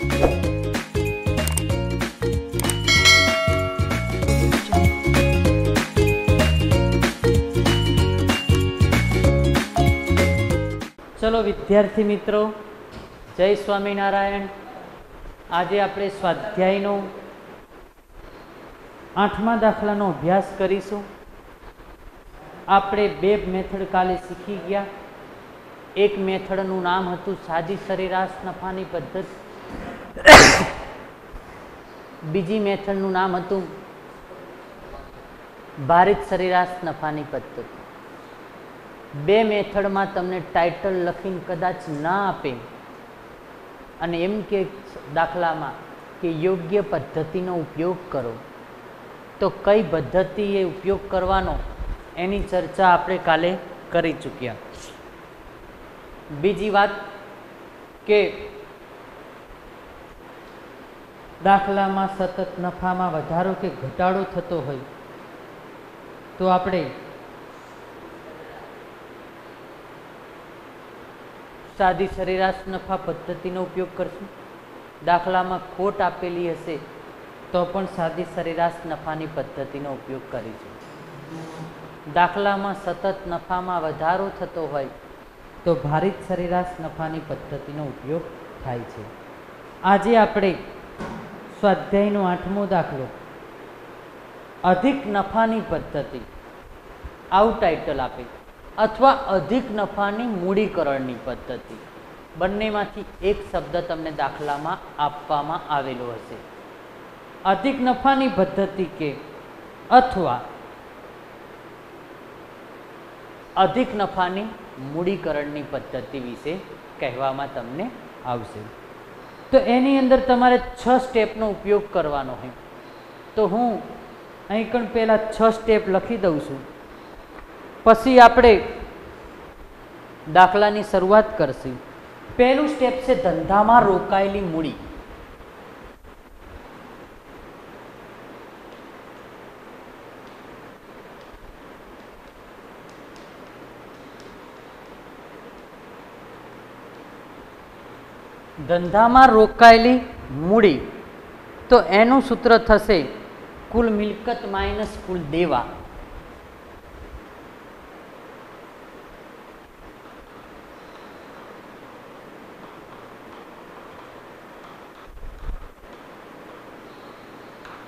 ચલો વિદ્યાર્થી મિત્રો, જય સ્વામિનારાયણ. આજે આપણે સ્વાધ્યાયનો આઠમા દાખલાનો અભ્યાસ કરીશું. આપણે બે મેથડ કાલે શીખી ગયા. એક મેથડનું નામ હતું સાદી સરેરાશ નફાની પદ્ધતિ. બીજી મેથડનું નામ હતું ભારિત સરેરાશ નફાની પદ્ધતિ. બે મેથડમાં તમને ટાઇટલ લખીને કદાચ ના આપે અને એમ કે દાખલામાં કે યોગ્ય પદ્ધતિનો ઉપયોગ કરો, તો કઈ પદ્ધતિએ ઉપયોગ કરવાનો એની ચર્ચા આપણે કાલે કરી ચૂક્યા. બીજી વાત કે દાખલામાં સતત નફામાં વધારો કે ઘટાડો થતો હોય, તો આપણે સાદી સરેરાશ નફા પદ્ધતિનો ઉપયોગ કરશું. દાખલામાં ખોટ આપેલી હશે, તો પણ સાદી સરેરાશ નફાની પદ્ધતિનો ઉપયોગ કરીશું. દાખલામાં સતત નફામાં વધારો થતો હોય, તો ભારિત સરેરાશ નફાની પદ્ધતિનો ઉપયોગ થાય છે. આજે આપણે સ્વાધ્યાયનો આઠમો દાખલો. અધિક નફાની પદ્ધતિ. આવું ટાઇટલ આપે. અથવા અધિક નફાની મૂડીકરણની પદ્ધતિ. બંનેમાંથી એક શબ્દ તમને દાખલામાં આપવામાં આવેલો હશે. અધિક નફાની પદ્ધતિ કે અથવા અધિક નફાની મૂડીકરણની પદ્ધતિ વિશે કહેવામાં તમને આવશે. તો એની અંદર તમારે છ સ્ટેપનો ઉપયોગ કરવાનો હોય તો હું અહીં પણ પહેલાં છ સ્ટેપ લખી દઉં છું. પછી આપણે દાખલાની શરૂઆત કરશું. પહેલું સ્ટેપ છે ધંધામાં રોકાયેલી મૂડી. ધંધામાં રોકાયેલી મૂડી. તો એનું સૂત્ર થશે કુલ મિલકત માઇનસ કુલ દેવા.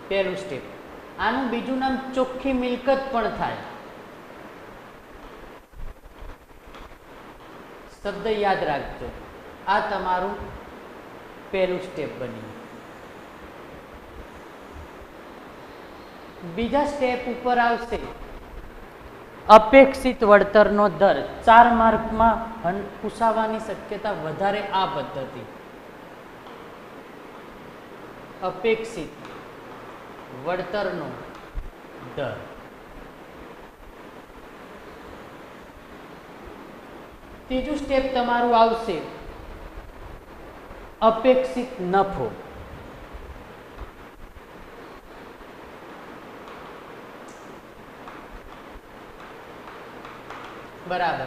પહેલું સ્ટેપ આનું બીજું નામ ચોખ્ખી મિલકત પણ થાય. શબ્દ યાદ રાખજો. આ તમારું પહેલું સ્ટેપ બન્યું બીજા સ્ટેપ ઉપર આવશે અપેક્ષિત વળતરનો દર. ચાર માર્કમાં પૂછાવાની શક્યતા વધારે આ પદ્ધતિ. અપેક્ષિત વળતરનો દર. ત્રીજું સ્ટેપ તમારું આવશે અપેક્ષિત નફો બરાબર.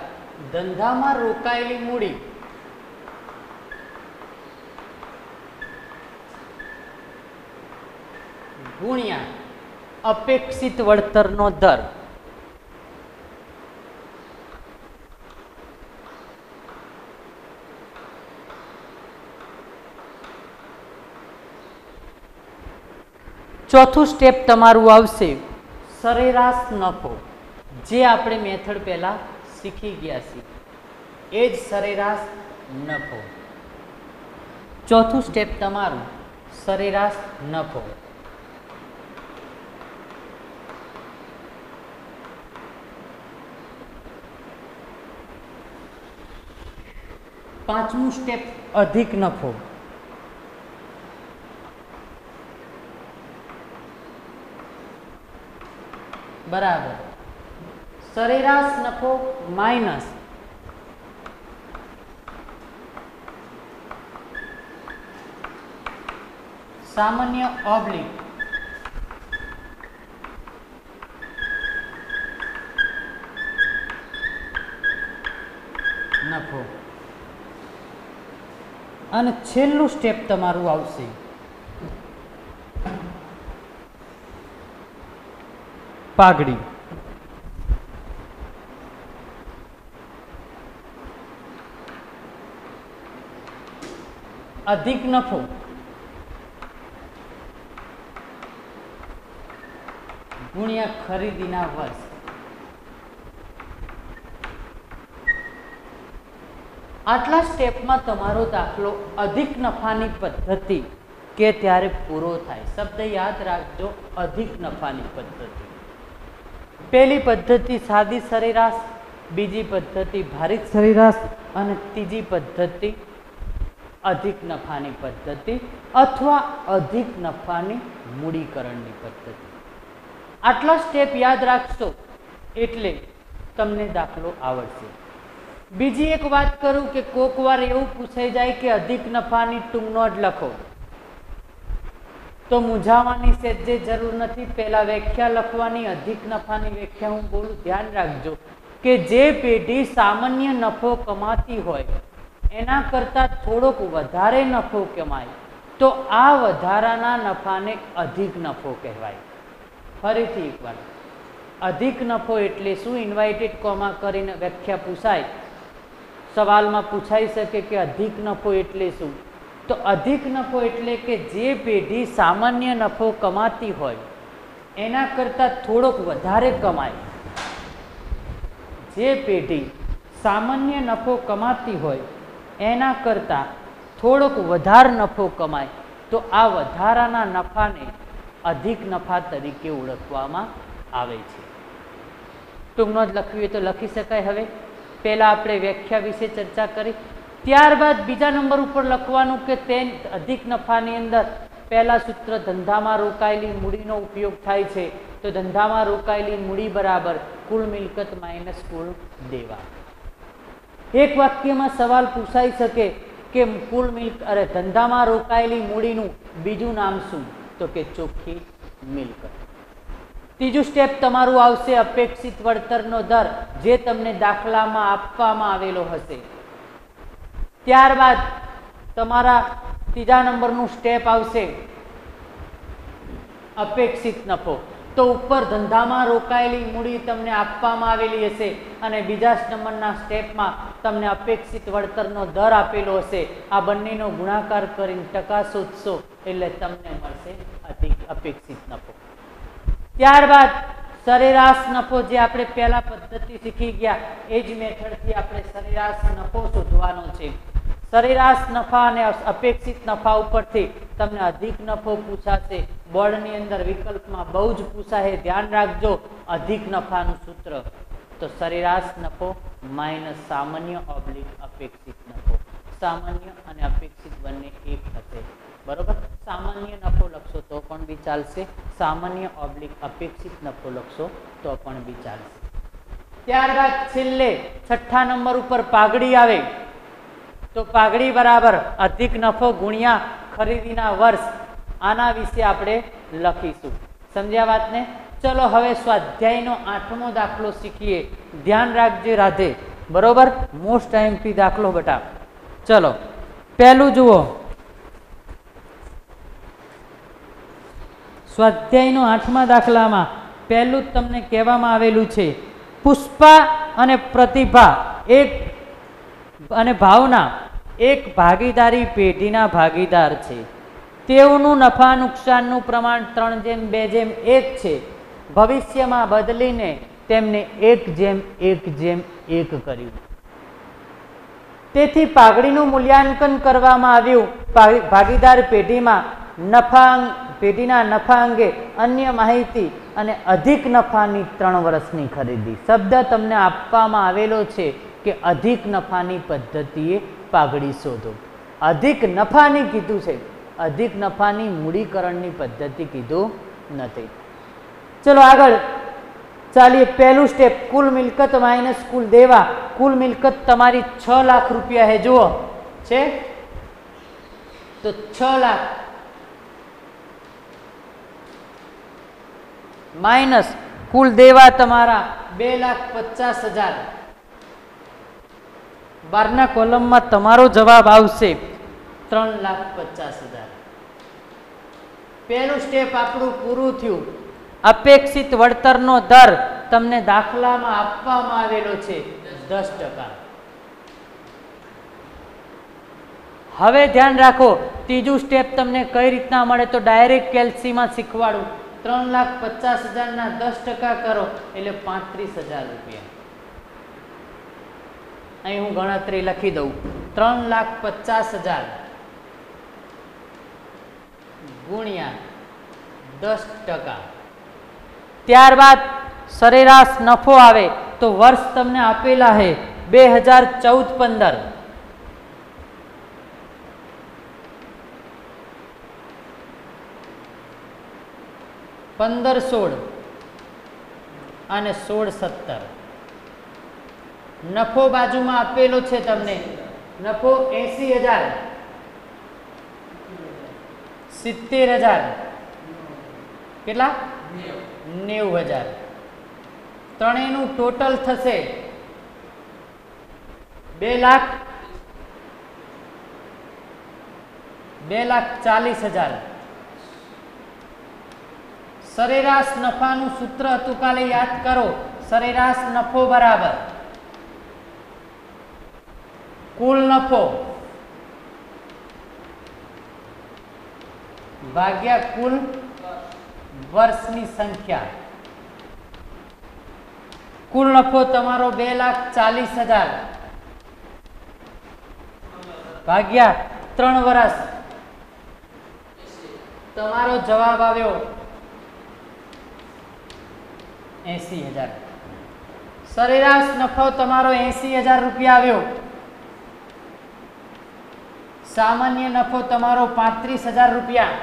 ધંધામાં રોકાયેલી મૂડી. ગુણ્યા અપેક્ષિત વળતરનો દર. ચોથું સ્ટેપ તમારું આવશે. સરેરાશ નફો. જે આપણે મેથડ પહેલાં શીખી ગયા છીએ. એ જ સરેરાશ નફો. ચોથું સ્ટેપ તમારું સરેરાશ નફો. પાંચમું સ્ટેપ અધિક નફો. બરાબર. સરેરાશ નફો માઇનસ. સામાન્ય ઓબ્લિક. નફો. અને છેલ્લું સ્ટેપ તમારું આવશે. પાઘડી. અધિક નફો. ગુણ્યા ખરીદીના વર્ષ. આટલા સ્ટેપમાં તમારો દાખલો અધિક નફાની પદ્ધતિ કે ત્યારે પૂરો થાય. શબ્દ યાદ રાખજો, અધિક નફાની પદ્ધતિ. પહેલી પદ્ધતિ સાદી સરેરાશ, બીજી પદ્ધતિ ભારિત સરેરાશ અને ત્રીજી પદ્ધતિ અધિક નફાની પદ્ધતિ અથવા અધિક નફાની મૂડીકરણની પદ્ધતિ. આટલા સ્ટેપ યાદ રાખશો એટલે તમને દાખલો આવડશે. બીજી એક વાત કરું કે કોકવાર એવું પૂછાઈ જાય કે અધિક નફાની ટૂંકનો જ લખો. તો મૂંઝાવાની સેજે જરૂર નથી, પહેલાં વ્યાખ્યા લખવાની, અધિક નફાની વ્યાખ્યા હું બોલું, ધ્યાન રાખજો કે જે પેઢી સામાન્ય નફો કમાતી હોય, એના કરતાં થોડોક વધારે નફો કમાય, તો આ વધારાના નફાને અધિક નફો કહેવાય. ફરીથી એકવાર. અધિક નફો એટલે શું? ઇન્વાઇટેડ કોમા કરીને વ્યાખ્યા પૂછાય. સવાલમાં પૂછાઈ શકે કે અધિક નફો એટલે શું? તો અધિક નફો એટલે કે જે પેઢી સામાન્ય નફો કમાતી હોય, એના કરતાં થોડોક વધારે કમાય. જે પેઢી સામાન્ય નફો કમાતી હોય, એના કરતાં થોડોક વધારે નફો કમાય, તો આ વધારાના નફાને અધિક નફા તરીકે ઓળખવામાં આવે છે. ટૂંકનો જ લખવી હોય તો લખી શકાય હવે. પહેલાં આપણે વ્યાખ્યા વિશે ચર્ચા કરી ત્યારબાદ બીજા નંબર ઉપર લખવાનું કે તે અધિક નફાની અંદર પહેલા સૂત્ર ધંધામાં રોકાયેલી મૂડીનો ઉપયોગ થાય છે, તો ધંધામાં રોકાયેલી મૂડી બરાબર કુલ મિલકત માઇનસ કુલ દેવા. એક વાક્યમાં સવાલ પૂછાઈ શકે કે કુલ મિલક, અરે ધંધામાં રોકાયેલી મૂડીનું બીજું નામ શું? તો કે ચોખ્ખી મિલકત. ત્રીજું સ્ટેપ તમારું આવશે અપેક્ષિત વળતરનો દર જે તમને દાખલામાં આપવામાં આવેલો હશે. ત્યારબાદ તમારા ત્રીજા નંબરનું સ્ટેપ આવશે. અપેક્ષિત નફો. તો ઉપર ધંધામાં રોકાયેલી મૂડી તમને આપવામાં આવેલી હશે અને બીજા નંબરના સ્ટેપમાં તમને અપેક્ષિત વળતરનો દર આપેલો હશે. આ બંનેનો ગુણાકાર કરીને ટકા શોધશો એટલે તમને મળશે અધિક અપેક્ષિત નફો. ત્યારબાદ સરેરાશ નફો જે આપણે પહેલા પદ્ધતિ શીખી ગયા, એ જ મેથડથી આપણે સરેરાશ નફો શોધવાનો છે. સરેરાશ નફા અને અપેક્ષિત નફા ઉપરથી તમને અધિક નફો પૂછાશે. બોર્ડની અંદર વિકલ્પમાં બહુ જ પૂછાશે. ધ્યાન રાખજો, અધિક નફાનું સૂત્ર. તો સરેરાશ નફો માઇનસ સામાન્ય ઓબ્લિક અપેક્ષિત નફો. સામાન્ય અને અપેક્ષિત બંને એક થશે બરોબર? સામાન્ય નફો લખશો તો પણ બી ચાલશે. સામાન્ય ઓબ્લિક અપેક્ષિત નફો લખશો તો પણ બી ચાલશે. ત્યારબાદ છેલ્લે છઠ્ઠા નંબર ઉપર પાઘડી આવે. તો પાઘડી બરાબર અધિક નફો ગુણ્યા ખરીદીના વર્ષ. આના વિશે આપણે લખીશું. સમજ્યા વાતને? ચલો હવે સ્વાધ્યાયનો આઠમો દાખલો શીખીએ. ધ્યાન રાખજે રાધે. બરોબર? મોસ્ટ ટાઈમથી દાખલો બટા. ચલો. પહેલું જુઓ. સ્વાધ્યાયનો આઠમા દાખલામાં પહેલું જ તમને કહેવામાં આવેલું છે, પુષ્પા અને પ્રતિભા. એક અને ભાવના. એક ભાગીદારી પેઢીના ભાગીદાર છે. તેઓનું નફા નુકસાનનું પ્રમાણ ત્રણ જેમ, બે જેમ, એક છે. ભવિષ્યમાં બદલીને તેમને એક જેમ એક જેમ, એક કર્યું. તેથી પાઘડીનું મૂલ્યાંકન કરવામાં આવ્યું. ભાગીદાર પેઢીમાં નફા પેઢીના નફા અંગે અન્ય માહિતી અને અધિક નફાની ત્રણ વર્ષની ખરીદી. શબ્દ તમને આપવામાં આવેલો છે કે અધિક નફાની પદ્ધતિએ પાઘડી શોધો. અધિક નફાની કીધું છે. અધિક નફાની મૂડીકરણની પદ્ધતિ કીધું નથી. ચલો આગળ ચાલીએ. પહેલું સ્ટેપ કુલ મિલકત માઇનસ કુલ દેવા. કુલ મિલકત તમારી છ લાખ રૂપિયા હે જુઓ. છે? તો છ લાખ માઇનસ કુલ દેવા તમારા બે લાખ પચાસ હજાર. બારના કોલમમાં તમારો જવાબ આવશે ત્રણ લાખ પચાસ હજાર. પહેલું સ્ટેપ આપણું પૂરું થયું. અપેક્ષિત વળતરનો દર તમને દાખલામાં આપવામાં આવેલો છે દસ ટકા. હવે ધ્યાન રાખો, ત્રીજું સ્ટેપ તમને કઈ રીતના મળે તો ડાયરેક્ટ કેલ્સીમાં શીખવાડું. ત્રણ લાખ પચાસ હજારના દસ ટકા કરો, એટલે પાંત્રીસ હજાર રૂપિયા. અહીં હું ગણતરી લખી દઉં. ત્રણ લાખ પચાસ હજાર ગુણ્યા દસ ટકા. ત્યારબાદ સરેરાશ નફો આવે તો વર્ષ તમને આપેલા છે બે હજાર ચૌદ પંદર. પંદર સોળ અને સોળ સત્તર. નફો બાજુમાં આપેલો છે તમને. નફો એસી હજાર. સિત્તેર હજાર. કેટલા? નેવું હજાર. ત્રણેયનું ટોટલ થશે બે લાખ બે લાખ ચાલીસ હજાર. સરેરાશ નફાનું સૂત્ર હતું કાલે યાદ કરો. સરેરાશ નફો બરાબર. કુલ નફો ભાગ્યા કુલ વર્ષની સંખ્યા. કુલ નફો તમારો બે લાખ ચાલીસ હજાર. ભાગ્યા ત્રણ વર્ષ તમારો જવાબ આવ્યો એસી હજાર. સરેરાશ નફો તમારો એસી હજાર રૂપિયા આવ્યો. સામાન્ય નફો તમારો પાંત્રીસ હજાર રૂપિયા.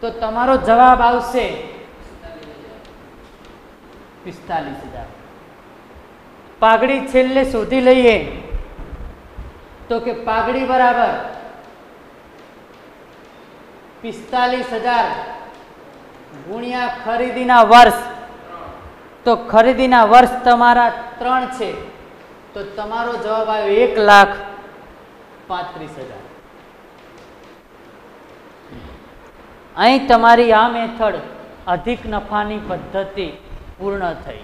તો તમારો જવાબ આવશે પિસ્તાલીસ હજાર. પાઘડી છેલ્લે શોધી લઈએ. તો કે પાઘડી બરાબર પિસ્તાલીસ હજાર ગુણ્યા ખરીદીના વર્ષ. તો ખરીદીના વર્ષ તમારા ત્રણ છે. તો તમારો જવાબ આવ્યો એક લાખ. પાંત્રીસ હજાર. અહીં તમારી આ મેથડ અધિક નફાની પદ્ધતિ પૂર્ણ થઈ.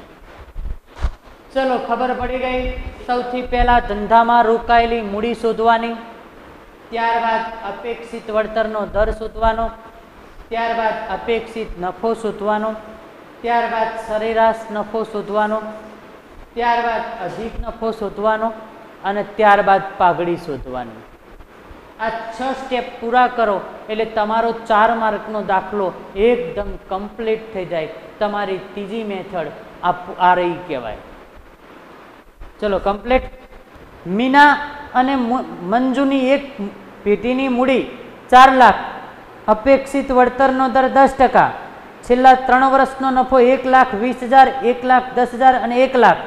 ચલો, ખબર પડી ગઈ. સૌથી પહેલા ધંધામાં રોકાયેલી મૂડી શોધવાની, ત્યારબાદ અપેક્ષિત વળતરનો દર શોધવાનો, ત્યારબાદ અપેક્ષિત નફો શોધવાનો, ત્યારબાદ સરેરાશ નફો શોધવાનો, ત્યારબાદ અધિક નફો શોધવાનો અને ત્યારબાદ પાઘડી શોધવાની. આ છ સ્ટેપ પૂરા કરો, એટલે તમારો ચાર માર્કનો દાખલો એકદમ કમ્પ્લીટ થઈ જાય. તમારી ત્રીજી મેથડ આ રહી કહેવાય. ચલો કમ્પ્લીટ મીના અને મંજુની એક પેટીની મૂડી ચાર લાખ. અપેક્ષિત વળતરનો દર દસ ટકા. છેલ્લા ત્રણ વર્ષનો નફો એક લાખ વીસ હજાર, એક લાખ દસ હજાર અને એક લાખ.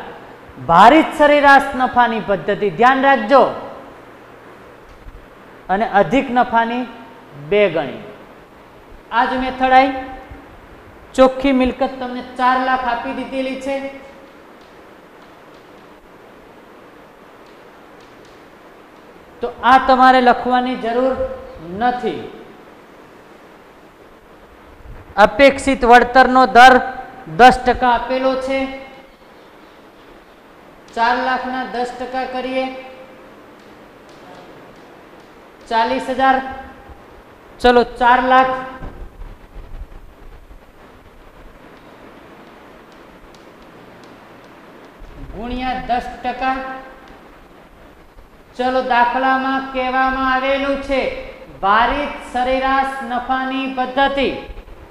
ભારિત સરેરાશ નફાની પદ્ધતિ ધ્યાન રાખજો. અને અધિક નફાની બે ગણી આ જ મેથડ આવી ચોખ્ખી મિલકત તમને ચાર લાખ આપી દીધેલી છે. તો આ તમારે લખવાની જરૂર નથી. અપેક્ષિત વળતરનો દર દસ ટકા આપેલો છે. ચાર લાખના દસ ટકા કરીએ. ચાલીસ હજાર. ચલો, ચાર લાખ. ગુણ્યા દસ ટકા. ચલો, દાખલામાં કહેવામાં આવેલું છે, ભારિત સરેરાશ નફાની પદ્ધતિ.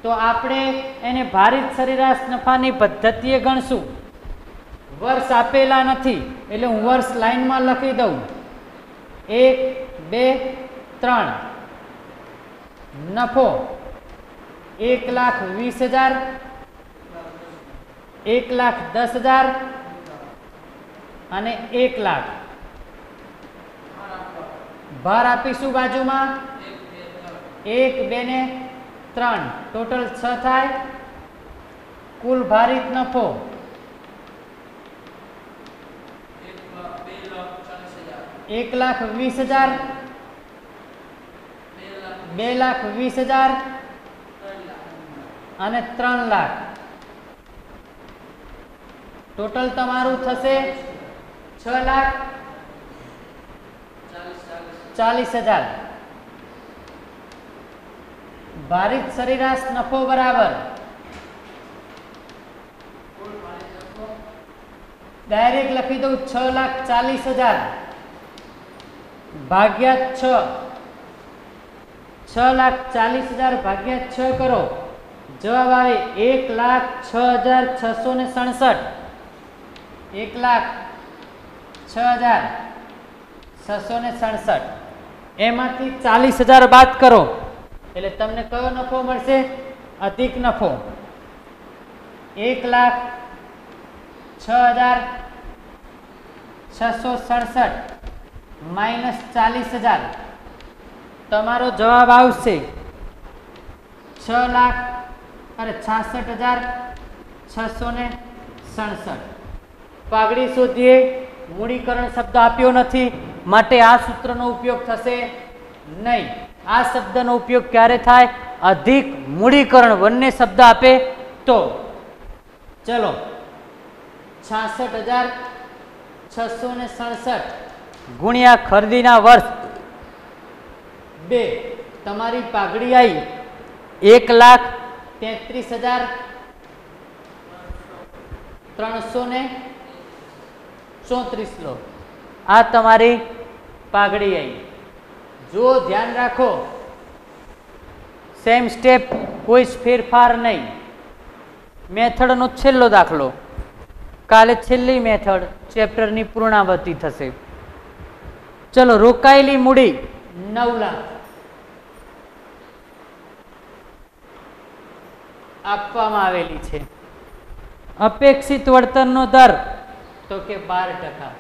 તો આપણે એને ભારિત સરેરાશ નફાની પદ્ધતિએ ગણશું. વર્ષ આપેલા નથી, એટલે હું વર્ષ લાઈનમાં લખી દઉં. એક, બે, ત્રણ. નફો એક લાખ વીસ હજાર, એક લાખ દસ હજાર અને એક લાખ. ભાર આપીશું બાજુમાં? એક, બે ને ત્રણ. ટોટલ છ થાય. કુલ ભારિત નફો એક લાખ વીસ હજાર. બે લાખ વીસ હજાર. અને ત્રણ લાખ. ટોટલ તમારું થશે છ લાખ ચાલીસ હજાર. ભારિત સરેરાશ નફો બરાબર. ડાયરેક્ટ લખી દઉં છ લાખ ચાલીસ હજાર. ભાગ્યા છ. છ લાખ ચાલીસ હજાર ભાગ્યા છ કરો. જવાબ આવે એક લાખ છ હજાર છસો ને સડસઠ. એક લાખ છ હજાર છસો ને સડસઠ. એમાંથી ચાલીસ હજાર બાદ કરો. એટલે તમને કયો નફો મળશે? અધિક નફો. એક લાખ છ હજાર છસો સડસઠ. માઇનસ ચાલીસ હજાર. તમારો જવાબ આવશે છ લાખ અરે છાસઠ હજાર છસો ને સડસઠ. પાઘડી શોધીએ. મૂડીકરણ શબ્દ આપ્યો નથી. માટે આ સૂત્રનો ઉપયોગ થશે નહીં. આ શબ્દનો ઉપયોગ ક્યારે થાય? અધિક મૂડીકરણ બંને શબ્દ આપે તો. ચલો. છાસઠ હજાર છસો ને સડસઠ. ગુણ્યા ખરીદીના વર્ષ. બે તમારી પાઘડી આવી એક લાખ. તેત્રીસ હજાર. ત્રણસો ને ચોત્રીસ લો. આ તમારી પાઘડી આવી જો ધ્યાન રાખો સેમ સ્ટેપ કોઈ જ ફેરફાર નહીં. મેથડનો છેલ્લો દાખલો. કાલે છેલ્લી મેથડ ચેપ્ટરની પૂર્ણાવતી થશે. ચલો રોકાયેલી મૂડી. નવ લાખ આપવામાં આવેલી છે. અપેક્ષિત વળતરનો દર. તો કે બાર ટકા.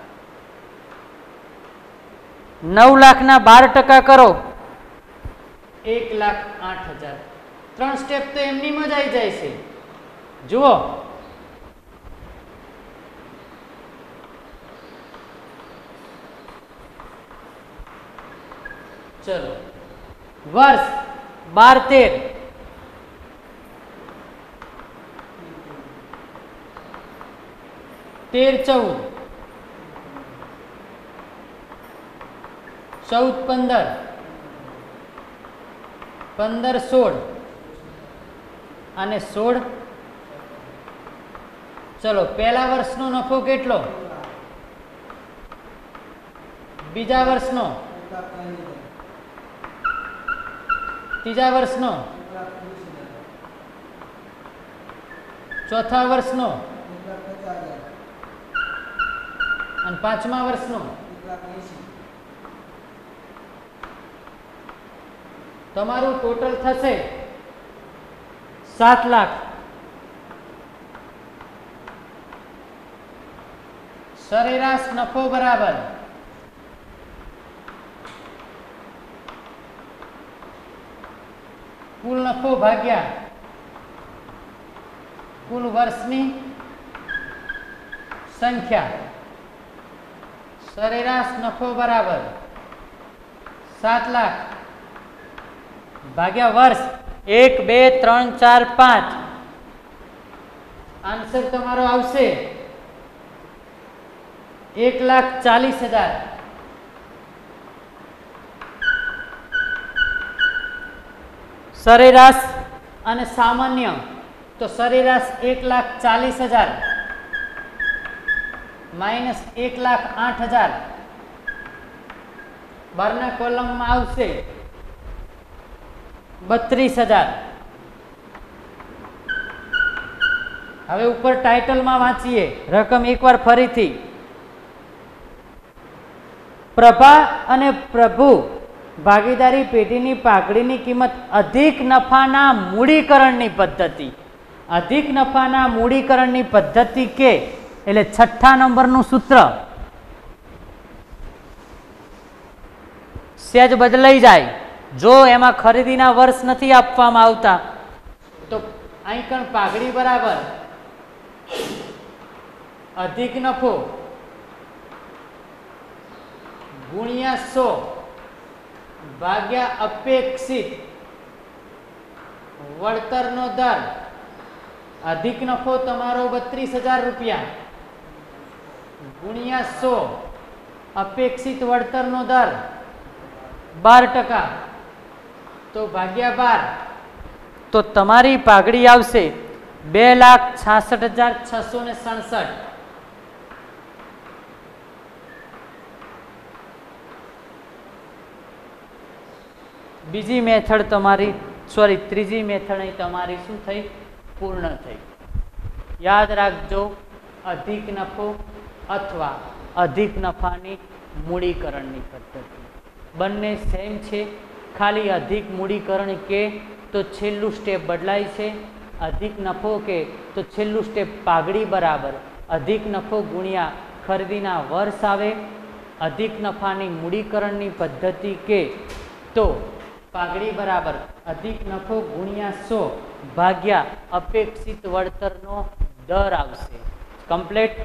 નવ લાખના બાર ટકા કરો. એક લાખ આઠ હજાર. ત્રણ સ્ટેપ તો એમની જ આવી જાય છે. જુઓ. ચલો. વર્ષ બાર તેર તેર ચૌદ. ચૌદ પંદર. પંદર સોળ. અને સોળ? ચલો, પહેલા વર્ષનો નફો કેટલો? બીજા વર્ષનો? ત્રીજા વર્ષનો. ચોથા વર્ષનો. અને પાંચમા વર્ષનો. તમારું ટોટલ થશે સાત લાખ. સરેરાશ નફો બરાબર કુલ નફો ભાગ્યા. કુલ વર્ષની સંખ્યા. સરેરાશ નફો બરાબર સાત લાખ. ભાગ્યા વર્ષ એક, બે, ત્રણ, ચાર, પાંચ. આન્સર તમારો આવશે. એક લાખ ચાલીસ હજાર. સરેરાશ અને સામાન્ય. તો સરેરાશ એક લાખ ચાલીસ હજાર. માઇનસ એક લાખ આઠ હજાર. બારના કોલમમાં આવશે બત્રીસ હજાર. હવે ઉપર ટાઇટલમાં વાંચીએ. રકમ એકવાર ફરીથી. પ્રભા અને પ્રભુ ભાગીદારી પેઢીની પાઘડીની કિંમત અધિક નફાના મૂડીકરણની પદ્ધતિ. અધિક નફાના મૂડીકરણની પદ્ધતિ કે? એટલે છઠ્ઠા નંબરનું સૂત્ર. સેજ બદલાઈ જાય. જો એમાં ખરીદીના વર્ષ નથી આપવામાં આવતા, તો અહીં કણ પાઘડી બરાબર. અધિક નફો ગુણ્યા સો. ભાગ્યા અપેક્ષિત. વળતરનો દર. અધિક નફો તમારો બત્રીસ હજાર રૂપિયા. ગુણ્યા સો. અપેક્ષિત વળતરનો દર. બાર ટકા. તો ભાગ્યા બાર. તો તમારી પાઘડી આવશે બે લાખ છાસઠ હજાર છસો ને સડસઠ. બીજી મેથડ તમારી સોરી ત્રીજી મેથડ અહીં તમારી શું થઈ? પૂર્ણ થઈ. યાદ રાખજો, અધિક નફો અથવા અધિક નફાની મૂડીકરણની પદ્ધતિ. બંને સેમ છે, ખાલી અધિક મૂડીકરણ કે તો છેલ્લું સ્ટેપ બદલાય છે, અધિક નફો કે તો છેલ્લું સ્ટેપ પાઘડી બરાબર. અધિક નફો ગુણ્યા ખરીદીના વર્ષ આવે, અધિક નફાની મૂડીકરણની પદ્ધતિ કે તો પાઘડી બરાબર. અધિક નફો ગુણ્યા સો ભાગ્યા અપેક્ષિત વળતરનો દર આવશે. કમ્પ્લેટ